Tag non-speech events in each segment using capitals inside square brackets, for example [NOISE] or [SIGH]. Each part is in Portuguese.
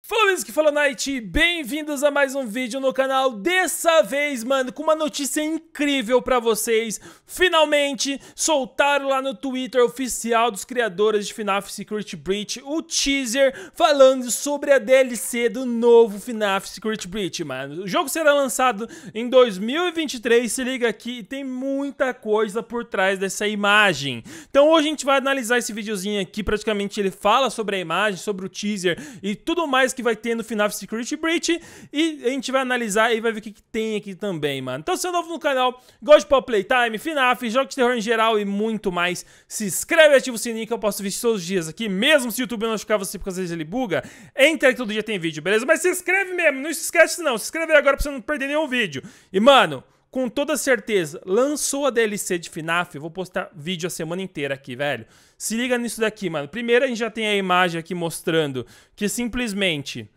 Fala mesmo que fala Night, bem-vindos a mais um vídeo no canal, dessa vez, mano, com uma notícia incrível pra vocês, finalmente soltaram lá no Twitter oficial dos criadores de FNAF Secret Breach o teaser falando sobre a DLC do novo FNAF Secret Breach, mano. O jogo será lançado em 2023, se liga aqui, tem muita coisa por trás dessa imagem. Então hoje a gente vai analisar esse videozinho aqui, praticamente ele fala sobre a imagem, sobre o teaser e tudo mais que vai ter no FNAF Security Breach e a gente vai analisar e vai ver o que, que tem aqui também, mano. Então, se é novo no canal, gosta de Pop Playtime, FNAF, jogos de terror em geral e muito mais, se inscreve e ativa o sininho que eu posto vídeos todos os dias aqui, mesmo se o YouTube não notificar você porque às vezes ele buga, entra que todo dia tem vídeo, beleza? Mas se inscreve mesmo, não se esquece não, se inscreve agora pra você não perder nenhum vídeo. E, mano com toda certeza, lançou a DLC de FNAF, eu vou postar vídeo a semana inteira aqui, velho. Se liga nisso daqui, mano. Primeiro a gente já tem a imagem aqui mostrando que simplesmente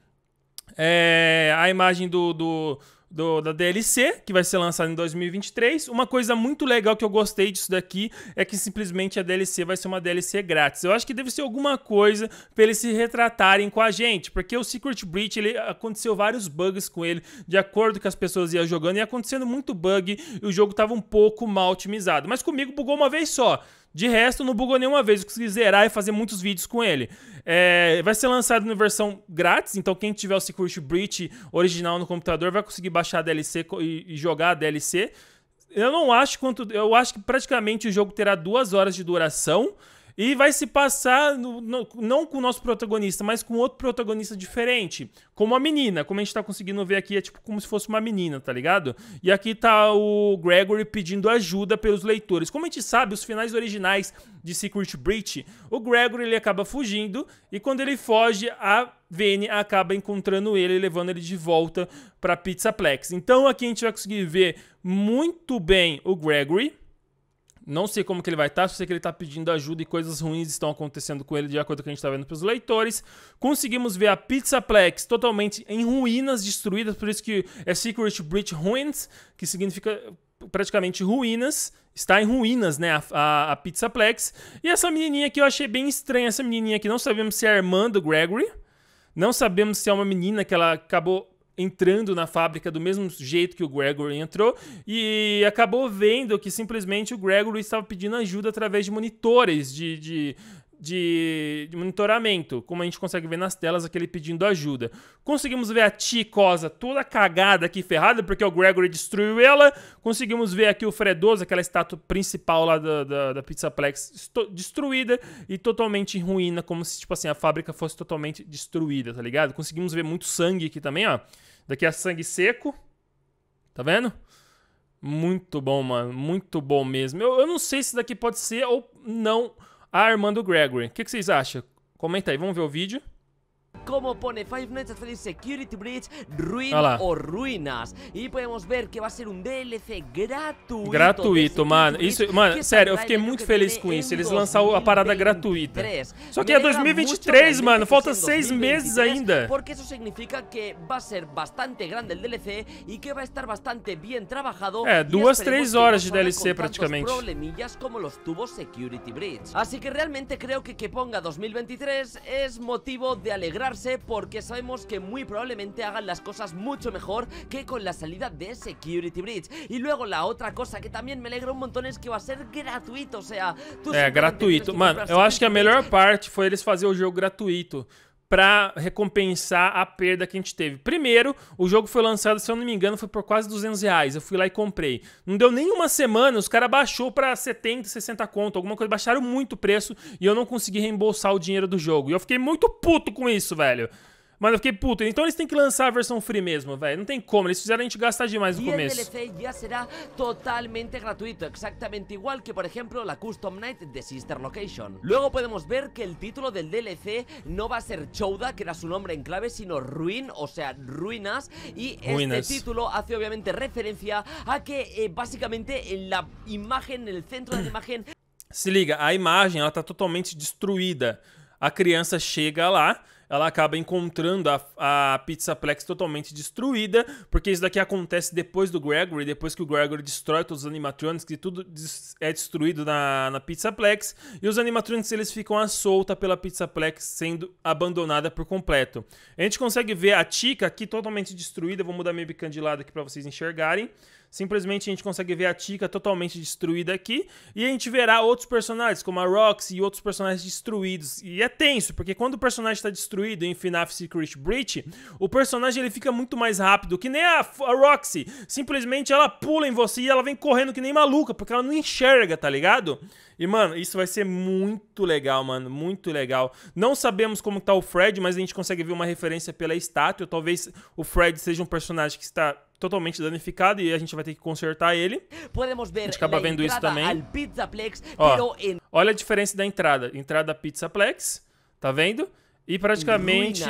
é a imagem do, do do, da DLC, que vai ser lançada em 2023. Uma coisa muito legal que eu gostei disso daqui é que simplesmente a DLC vai ser uma DLC grátis. Eu acho que deve ser alguma coisa para eles se retratarem com a gente, porque o Secret Breach, ele aconteceu vários bugs com ele, de acordo com as pessoas iam jogando, e acontecendo muito bug, e o jogo tava um pouco mal otimizado. Mas comigo bugou uma vez só. De resto, não bugou nenhuma vez. Eu consegui zerar e fazer muitos vídeos com ele. É, vai ser lançado na versão grátis, então quem tiver o Security Breach original no computador vai conseguir baixar a DLC e, e jogar a DLC. Eu não acho quanto. Eu acho que praticamente o jogo terá duas horas de duração. E vai se passar, no, no, não com o nosso protagonista, mas com outro protagonista diferente. Como a menina, como a gente tá conseguindo ver aqui, é tipo como se fosse uma menina, tá ligado? E aqui tá o Gregory pedindo ajuda pelos leitores. Como a gente sabe, os finais originais de Secret Breach, o Gregory ele acaba fugindo e quando ele foge, a Vane acaba encontrando ele e levando ele de volta pra Pizzaplex. Então aqui a gente vai conseguir ver muito bem o Gregory, não sei como que ele vai estar, só sei que ele está pedindo ajuda e coisas ruins estão acontecendo com ele de acordo com o que a gente está vendo para os leitores. Conseguimos ver a Pizzaplex totalmente em ruínas, destruídas, por isso que é Secret Breach Ruins, que significa praticamente ruínas. Está em ruínas, né, a, a, a Pizzaplex. E essa menininha aqui eu achei bem estranha, essa menininha aqui, não sabemos se é a irmã do Gregory. Não sabemos se é uma menina que ela acabou entrando na fábrica do mesmo jeito que o Gregory entrou e acabou vendo que simplesmente o Gregory estava pedindo ajuda através de monitores de, de de, de, monitoramento, como a gente consegue ver nas telas, aquele pedindo ajuda. Conseguimos ver a Ticosa toda cagada aqui, ferrada, porque o Gregory destruiu ela. Conseguimos ver aqui o Fredoso, aquela estátua principal lá da, da, da Pizzaplex, destruída e totalmente em ruína, como se, tipo assim, a fábrica fosse totalmente destruída, tá ligado? Conseguimos ver muito sangue aqui também, ó. Daqui é sangue seco, tá vendo? Muito bom, mano, muito bom mesmo. Eu, eu não sei se daqui pode ser ou não a irmã do Gregory. O que, que vocês acham? Comenta aí, vamos ver o vídeo. Como pone Five Nights at Freddy's Security Breach, Ruin o Ruinas. Y podemos ver que va a ser um DLC gratuito. Gratuito, mano. Isso, mano, sério, eu fiquei muito feliz com isso. Eles lançaram a parada gratuita. Só que é 2023, mano. Falta seis meses ainda. Porque isso significa que vai ser bastante grande o DLC e que vai estar bastante bem trabalhado. É, duas, três horas de DLC praticamente. problemillas como los tuvo Security Breach. Así que realmente creo que que ponga 2023 es motivo de porque sabemos que muy probablemente hagan las cosas mucho mejor que con la salida de Security Breach. Y luego la otra cosa que también me alegra un montón es que va a ser gratuito, o sea... é, gratuito. Mano, eu acho que a melhor parte foi eles fazer o jogo gratuito para recompensar a perda que a gente teve. Primeiro, o jogo foi lançado, se eu não me engano, foi por quase 200 reais. Eu fui lá e comprei. Não deu nem uma semana, os caras baixou para 70, 60 conto, alguma coisa. Baixaram muito o preço e eu não consegui reembolsar o dinheiro do jogo. E eu fiquei muito puto com isso, velho. Mano, eu fiquei puto. Então eles têm que lançar a versão free mesmo, velho. Não tem como. Eles fizeram a gente gastar demais no começo. E o DLC já será totalmente gratuito, exactamente igual que, por exemplo, la Custom Night de Sister Location. Luego podemos ver que el título del DLC no va a ser Chouda, que era su nombre en clave, sino Ruin, o sea, Ruinas. Y este título hace obviamente referencia a que, eh, básicamente, en la imagen, en el centro de la imagen... Se liga, a imagem, ela tá totalmente destruída. A criança chega lá ela acaba encontrando a, a Pizzaplex totalmente destruída, porque isso daqui acontece depois do Gregory, depois que o Gregory destrói todos os animatronics, que tudo é destruído na, na Pizzaplex, e os animatronics eles ficam à solta pela Pizzaplex, sendo abandonada por completo. A gente consegue ver a Tika aqui totalmente destruída, vou mudar minha webcam de lado aqui para vocês enxergarem. Simplesmente a gente consegue ver a Tika totalmente destruída aqui. E a gente verá outros personagens, como a Roxy e outros personagens destruídos. E é tenso, porque quando o personagem está destruído em FNAF Secret Breach, o personagem ele fica muito mais rápido, que nem a, a Roxy. Simplesmente ela pula em você e ela vem correndo que nem maluca, porque ela não enxerga, tá ligado? E, mano, isso vai ser muito legal, mano. Muito legal. Não sabemos como tá o Fred, mas a gente consegue ver uma referência pela estátua. Talvez o Fred seja um personagem que está totalmente danificado e a gente vai ter que consertar ele. Podemos ver a gente acaba vendo isso também. Ó, olha a diferença da entrada. Entrada Pizzaplex, tá vendo? Y prácticamente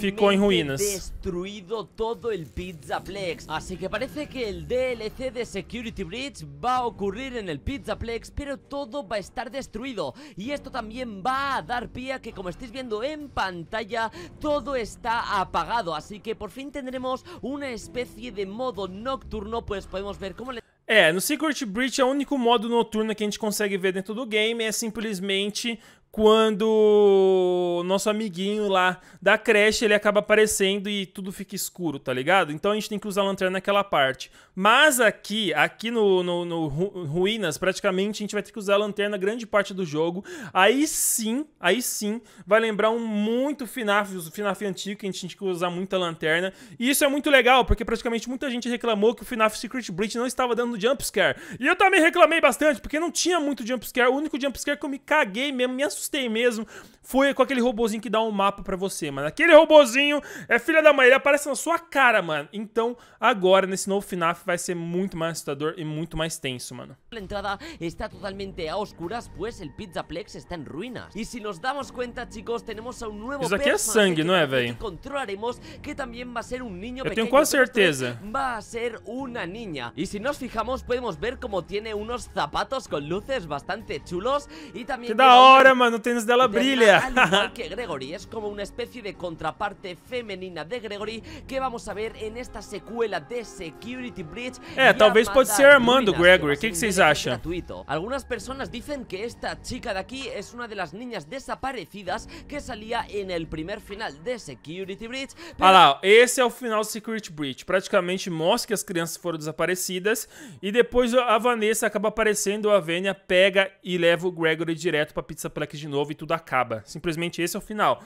ficó en ruinas. destruido todo el Pizzaplex. Así que parece que el DLC de Security Breach va a ocurrir en el Pizzaplex, pero todo va a estar destruido. Y esto también va a dar pie a que, como estáis viendo en pantalla, todo está apagado. Así que por fin tendremos una especie de modo nocturno, pues podemos ver cómo le... É, no Secret Breach, o único modo noturno que a gente consegue ver dentro do game é simplesmente quando nosso amiguinho lá da creche ele acaba aparecendo e tudo fica escuro, tá ligado? Então a gente tem que usar a lanterna naquela parte. Mas aqui, aqui no, no, no Ruínas, praticamente a gente vai ter que usar a lanterna grande parte do jogo. Aí sim, aí sim, vai lembrar um muito FNAF, o FNAF antigo, que a gente tinha que usar muita lanterna. E isso é muito legal, porque praticamente muita gente reclamou que o FNAF Secret Breach não estava dando jumpscare. E eu também reclamei bastante, porque não tinha muito jumpscare. O único jumpscare que eu me caguei mesmo, me assustei assustei mesmo foi com aquele robozinho que dá um mapa pra você, mano. Aquele robozinho é filha da mãe, ele aparece na sua cara, mano. Então, agora, nesse novo FNAF, vai ser muito mais assustador e muito mais tenso, mano. A entrada está totalmente a oscuras, pues el Pizzaplex está en ruinas. Y si nos damos cuenta, chicos, tenemos a un nuevo Isso aqui é sangue, não é, velho? Controlaremos que também vai ser um niño Eu tenho quase certeza. Vai ser uma niña. E se nos fijamos, podemos ver como tiene unos zapatos con luces bastante chulos y también Que da hora, mano, o tênis dela brilha. Al igual [LAUGHS] que Gregory, es como una especie de contraparte femenina de Gregory que vamos a ver en esta secuela de Security Breach. É, talvez pode ser a irmã do Gregory. O que, que vocês acham? Algunas personas dicen que esta chica de aquí es una de las niñas desaparecidas que salía en el primer final de Security Breach. Pero... Ah lá, esse é o final do Security Breach. Praticamente mostra que as crianças foram desaparecidas e depois a Vanessa acaba aparecendo, a Vênia pega e leva o Gregory direto pra Pizza Plex de novo e tudo acaba. Simplesmente esse é o final.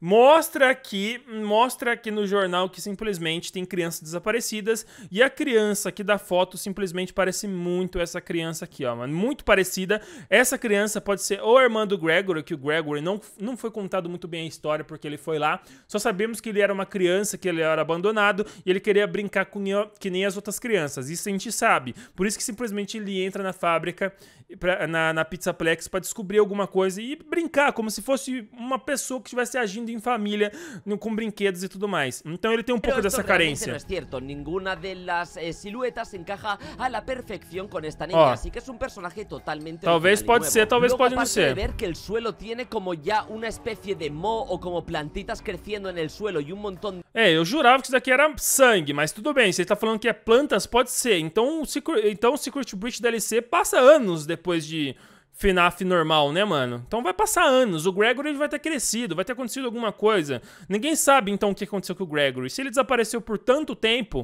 Mostra aqui, mostra aqui no jornal que simplesmente tem crianças desaparecidas e a criança aqui da foto simplesmente parece muito essa criança aqui, ó, muito parecida. Essa criança pode ser ou a irmã do Gregory, que o Gregory não, não foi contado muito bem a história porque ele foi lá. Só sabemos que ele era uma criança, que ele era abandonado e ele queria brincar com que nem as outras crianças. Isso a gente sabe. Por isso que simplesmente ele entra na fábrica, pra, na, na Pizzaplex para descobrir alguma coisa e brincar como se fosse uma pessoa que estivesse agindo en familia con brinquedos y todo más. Entonces él tiene un poco de esa carencia. No es cierto, ninguna de las eh, siluetas encaja a la perfección con esta niña, así que es un personaje totalmente Talvez pode ser, talvez Luego, pode não ser. ver que el suelo tiene como ya una especie de mo o como plantitas creciendo en el suelo y un montón É, eu jurava que isso daqui era sangue, mas tudo bem, se ele tá falando que é plantas, pode ser. Então o Secret, então, o Secret Breach DLC passa anos depois de FNAF normal, né, mano? Então vai passar anos, o Gregory vai ter crescido, vai ter acontecido alguma coisa. Ninguém sabe, então, o que aconteceu com o Gregory. Se ele desapareceu por tanto tempo,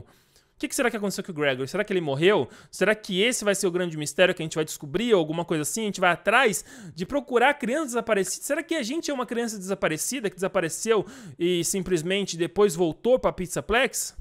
o que, que, será que aconteceu com o Gregory? Será que ele morreu? Será que esse vai ser o grande mistério que a gente vai descobrir ou alguma coisa assim? A gente vai atrás de procurar crianças desaparecidas? Será que a gente é uma criança desaparecida que desapareceu e simplesmente depois voltou para Pizzaplex?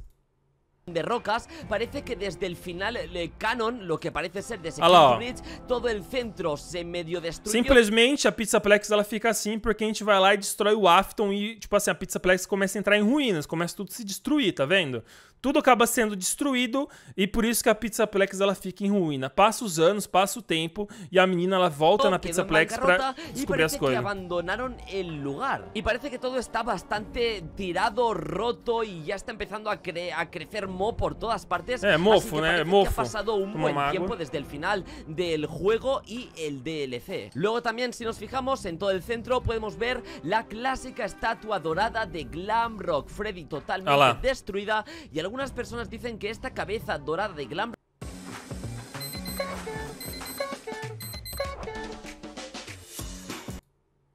De rocas, parece que desde el final de canon, lo que parece ser de Bridge, todo el centro se medio destruiu. Simplesmente a Pizzaplex ela fica assim porque a gente vai lá e destrói o Afton e, tipo assim, a Pizzaplex começa a entrar em ruínas, começa tudo a se destruir, tá vendo? Tudo acaba sendo destruído e por isso que a Pizzaplex ela fica em ruína. Passa os anos, passa o tempo e a menina ela volta na Pizzaplex para descobrir as coisas. Que abandonaron el lugar. Y parece que todo está bastante tirado, roto y ya está empezando a, cre a crecer mo por todas partes. Eh, mofo, parece mofo. Que ha pasado un buen mago. tiempo desde el final del juego y el DLC. Luego también, si nos fijamos en todo el centro, podemos ver la clásica estatua dorada de Glamrock Freddy totalmente Alá. destruida. Y algunas personas dicen que esta cabeza dorada de Glamrock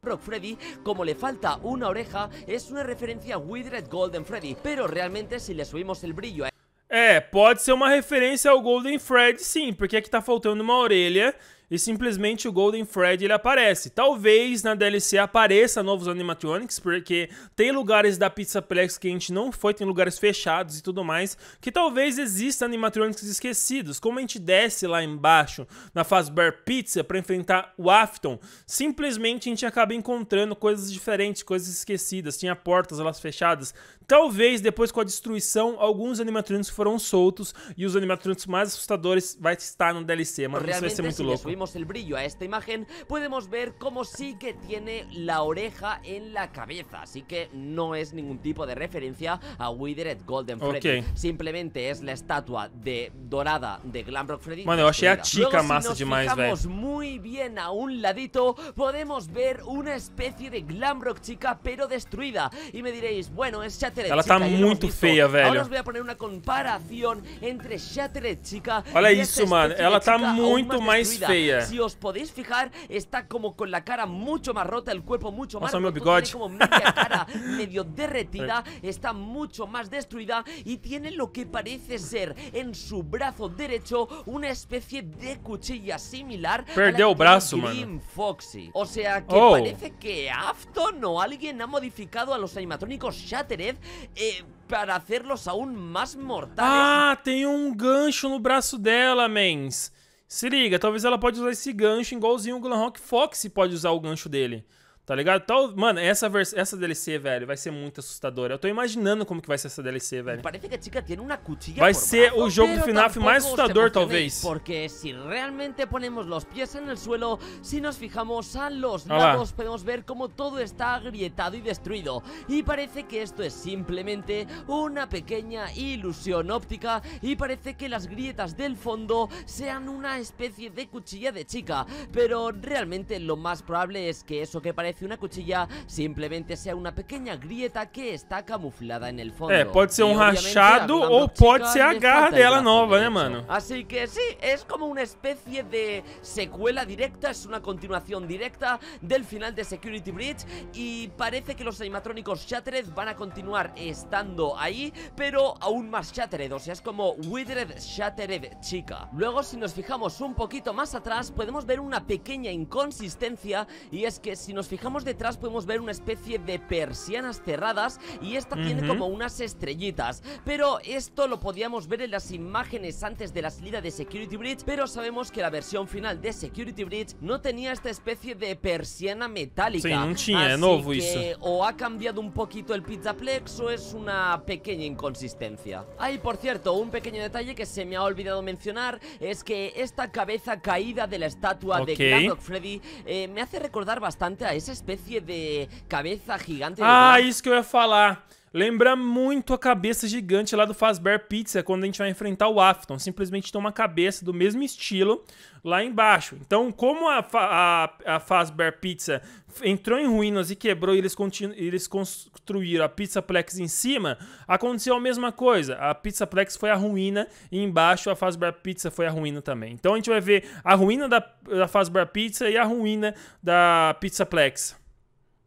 Rock Freddy, como le falta una oreja, es una referencia a Withered Golden Freddy, pero realmente si le subimos el brillo a É, pode ser uma referência ao Golden Fred, sim, porque aqui tá faltando uma orelha e simplesmente o Golden Fred ele aparece. Talvez na DLC apareça novos animatronics, porque tem lugares da Pizzaplex que a gente não foi, tem lugares fechados e tudo mais, que talvez exista animatronics esquecidos. Como a gente desce lá embaixo na Fazbear Pizza para enfrentar o Afton, simplesmente a gente acaba encontrando coisas diferentes, coisas esquecidas, tinha portas lá fechadas. Talvez depois com a destruição, alguns animatronics foram soltos e os animatronics mais assustadores vai estar no DLC, mano. Isso vai ser Realmente, muito si louco. subimos el brillo a esta imagen, podemos ver cómo sí que tiene la oreja en la cabeza. Así que no es ningún tipo de referencia a Withered Golden Freddy. Ok. Simplemente es la estatua de dorada de Glamrock Freddy. Mano, eu achei a. Chica Luego, massa si nos demais, fijamos muy bien a un ladito, podemos ver una especie de Glamrock Chica, pero destruida. Y me diréis, bueno, es Shattered Ela Chica. tá hemos muito feia, velho. Ahora os voy a poner una comparación entre Shattered Chica Olha isso, mano. Ela tá chica muito mais destruida. feia. Si os podéis fijar, está como con la cara mucho más rota, el cuerpo mucho más Nossa, meu roto, bigode. como media cara [LAUGHS] medio derretida, [LAUGHS] está mucho más destruida y tiene lo que parece ser en su brazo derecho una especie de cuchilla similar a la Perdeu que o braço, tiene mano. Foxy. O sea que Oh. parece que Afton o alguien ha modificado a los animatrónicos Shattered eh, para hacerlos aún más mortales. Ah, tem um gancho no braço dela, mens. Se liga, talvez ela pode usar esse gancho igualzinho o Glamrock Fox pode usar o gancho dele. Tá ligado? Tal, mano, essa, essa DLC, velho, vai ser muito assustadora. Eu tô imaginando como que vai ser essa DLC, velho. Parece que chica tiene una cuchilla Vai ser brazo, o jogo pero FNAF mais assustador, talvez. Porque si realmente ponemos los pies en el suelo, si nos fijamos a los Ah, lados, podemos ver cómo todo está agrietado y destruido. Y parece que esto es simplemente una pequeña ilusión óptica y parece que las grietas del fondo sean una especie de cuchilla de chica. Pero realmente lo más probable es que eso que parece una cuchilla simplemente sea una pequeña grieta que está camuflada en el fondo. É, pode ser um rachado ou pode ser a garra dela nova, né, mano? Así que sí, es como una especie de secuela directa, es una continuación directa del final de Security Breach y parece que los animatrónicos Shattered van a continuar estando ahí, pero aún más Shattered, o sea, es como Withered Shattered Chica. Luego, si nos fijamos un poquito más atrás, podemos ver una pequeña inconsistencia y es que si nos fijamos detrás podemos ver una especie de persianas cerradas y esta tiene como unas estrellitas, pero esto lo podíamos ver en las imágenes antes de la salida de Security Breach, pero sabemos que la versión final de Security Breach no tenía esta especie de persiana metálica. Sí, no tinha, é Así que isso. o ha cambiado un poquito el Pizzaplex o es una pequeña inconsistencia. Hay, por cierto, un pequeño detalle que se me ha olvidado mencionar, es que esta cabeza caída de la estatua de Ok. Glamrock Freddy eh, me hace recordar bastante a esa especie de cabeza gigante Ah, isso que eu ia falar. Lembra muito a cabeça gigante lá do Fazbear Pizza quando a gente vai enfrentar o Afton. Simplesmente tem uma cabeça do mesmo estilo lá embaixo. Então, como a, a, a Fazbear Pizza entrou em ruínas e quebrou e eles, eles construíram a Pizzaplex em cima, aconteceu a mesma coisa. A Pizzaplex foi a ruína e embaixo a Fazbear Pizza foi a ruína também. Então a gente vai ver a ruína da, da Fazbear Pizza e a ruína da Pizzaplex.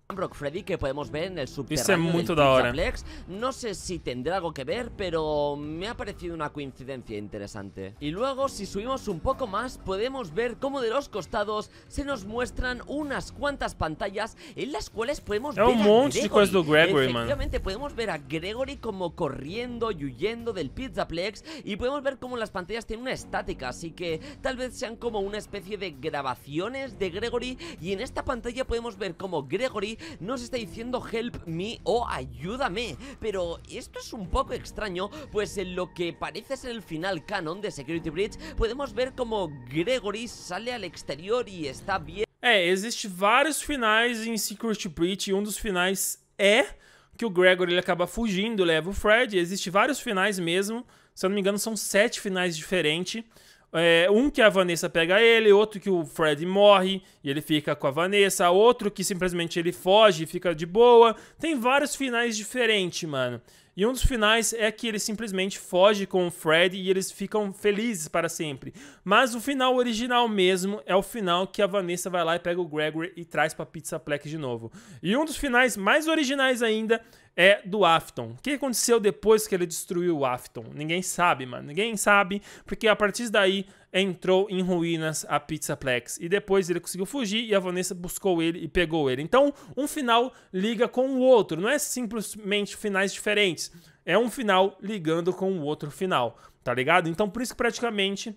Rock Freddy que podemos ver en el subterráneo muito del. No sé si tendrá algo que ver, pero me ha parecido una coincidencia interesante. Y luego, si subimos un poco más, podemos ver cómo de los costados se nos muestran unas cuantas pantallas en las cuales podemos ver um a de Gregory. Efectivamente, podemos ver a Gregory como corriendo y huyendo del Pizzaplex y podemos ver cómo las pantallas tienen una estática, así que tal vez sean como una especie de grabaciones de Gregory y en esta pantalla podemos ver cómo Gregory nos está diciendo help me o ayúdame, pero esto es un poco extraño, pues en lo que parece ser el final canon de Security Breach podemos ver como Gregory sale al exterior y está bien É, existe vários finais em Secret Breach e um dos finais é que o Gregory ele acaba fugindo, leva o Fred. Existem vários finais mesmo. Se eu não me engano, são sete finais diferentes. É, um que a Vanessa pega ele, outro que o Fred morre e ele fica com a Vanessa, outro que simplesmente ele foge e fica de boa. Tem vários finais diferentes, mano. E um dos finais é que ele simplesmente foge com o Fred e eles ficam felizes para sempre. Mas o final original mesmo é o final que a Vanessa vai lá e pega o Gregory e traz para Pizza Plex de novo. E um dos finais mais originais ainda é do Afton. O que aconteceu depois que ele destruiu o Afton? Ninguém sabe, mano. Ninguém sabe, porque a partir daí entrou em ruínas a Pizzaplex. E depois ele conseguiu fugir e a Vanessa buscou ele e pegou ele. Então, um final liga com o outro. Não é simplesmente finais diferentes. É um final ligando com o outro final. Tá ligado? Então, por isso que praticamente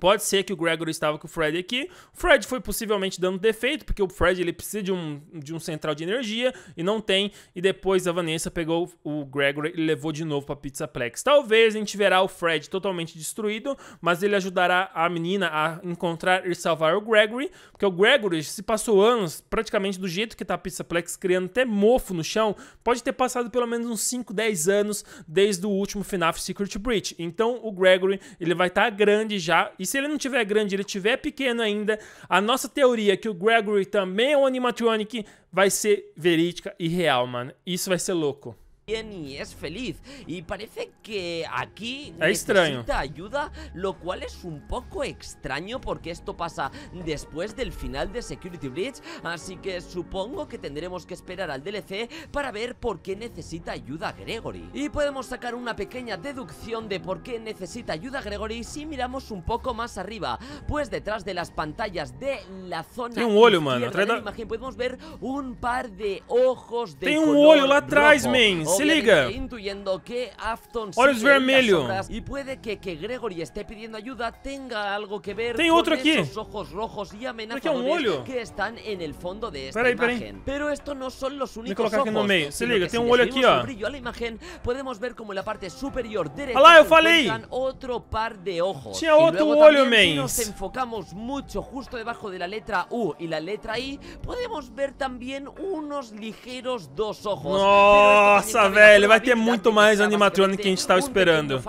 Pode ser que o Gregory estava com o Fred aqui. O Fred foi possivelmente dando defeito, porque o Fred ele precisa de um, de um central de energia e não tem. E depois a Vanessa pegou o Gregory e levou de novo para Pizzaplex. Talvez a gente verá o Fred totalmente destruído, mas ele ajudará a menina a encontrar e salvar o Gregory, porque o Gregory se passou anos praticamente do jeito que tá a Pizzaplex, criando até mofo no chão. Pode ter passado pelo menos uns 5, 10 anos desde o último FNAF Secret Breach. Então o Gregory ele vai estar tá grande já e se ele não tiver grande, ele tiver pequeno ainda, a nossa teoria que o Gregory também é um animatronic vai ser verídica e real, mano. Isso vai ser louco. Y es feliz. Y parece que aquí es necesita ayuda, lo cual es un poco extraño porque esto pasa después del final de Security Breach, así que supongo que tendremos que esperar al DLC para ver por qué necesita ayuda Gregory. Y podemos sacar una pequeña deducción de por qué necesita ayuda Gregory si miramos un poco más arriba, pues detrás de las pantallas de la zona un olho, mano. imagen podemos ver un par de ojos de Tem um olho lá atrás, men. Se liga. Que Olhos vermelho. que que Gregory esté algo que ver Tem outro aqui. ojos rojos y amenazadores um olho. que están en el fondo de esta peraí, imagen. Peraí. Pero esto no son los únicos ojos. aqui no meio. Se liga, que tem um olho aqui, ó. brillo a la imagen, podemos ver como en la parte superior derecha Olha lá, eu se falei. otro par de ojos. Tinha outro olho, si mens. nos enfocamos mucho justo debajo de la letra U y la letra I, podemos ver también unos ligeros dos ojos. Nossa, velho, vai ter muito mais animatronic que a gente estava esperando.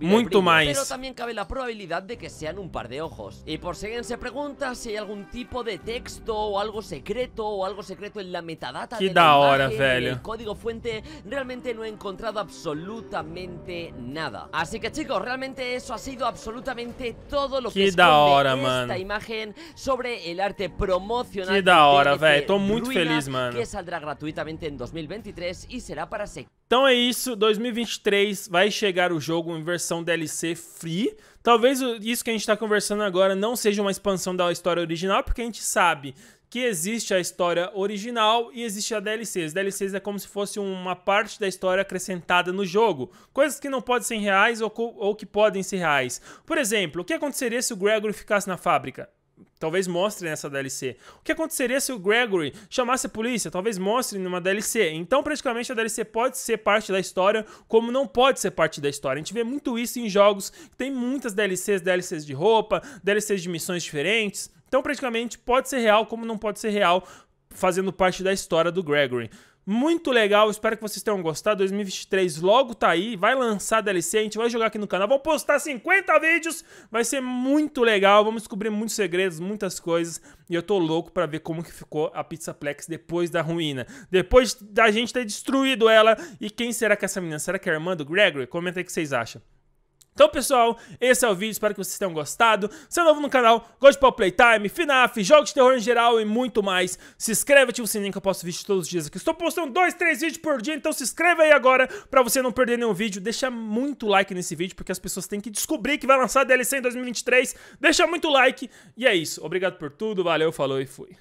Muito mais. Pero también cabe la probabilidad de que sean un par de ojos. Y por alguien se pregunta si hay algún tipo de texto o algo secreto o algo secreto en la metadata Que de da la hora, imagen, velho. el código fuente, realmente no he encontrado absolutamente nada. Así que chicos, realmente eso ha sido absolutamente todo lo que Que da hora, esta mano. imagen sobre el arte promocional Que da hora, velho. Tô muito feliz, mano. Que saldrá gratuitamente en 2023 y será para se Então é isso, 2023 vai chegar o jogo em versão DLC free. Talvez isso que a gente tá conversando agora não seja uma expansão da história original, porque a gente sabe que existe a história original e existe a DLC. As DLCs é como se fosse uma parte da história acrescentada no jogo. Coisas que não podem ser reais ou, ou que podem ser reais. Por exemplo, o que aconteceria se o Gregory ficasse na fábrica? Talvez mostre nessa DLC. O que aconteceria se o Gregory chamasse a polícia? Talvez mostre numa DLC. Então, praticamente, a DLC pode ser parte da história, como não pode ser parte da história. A gente vê muito isso em jogos que tem muitas DLCs, DLCs de roupa, DLCs de missões diferentes. Então, praticamente, pode ser real, como não pode ser real, fazendo parte da história do Gregory. Muito legal, espero que vocês tenham gostado. 2023 logo tá aí, vai lançar DLC, a gente vai jogar aqui no canal. Vamos postar 50 vídeos, vai ser muito legal. Vamos descobrir muitos segredos, muitas coisas. E eu tô louco pra ver como que ficou a Pizzaplex depois da ruína. Depois da gente ter destruído ela. E quem será que é essa menina? Será que é a irmã do Gregory? Comenta aí o que vocês acham. Então, pessoal, esse é o vídeo, espero que vocês tenham gostado. Se é novo no canal, goste de Playtime, FNAF, jogos de terror em geral e muito mais. Se inscreve, ativa o sininho que eu posto vídeo todos os dias aqui. Estou postando dois, três vídeos por dia, então se inscreva aí agora pra você não perder nenhum vídeo. Deixa muito like nesse vídeo, porque as pessoas têm que descobrir que vai lançar DLC em 2023. Deixa muito like. E é isso. Obrigado por tudo, valeu, falou e fui.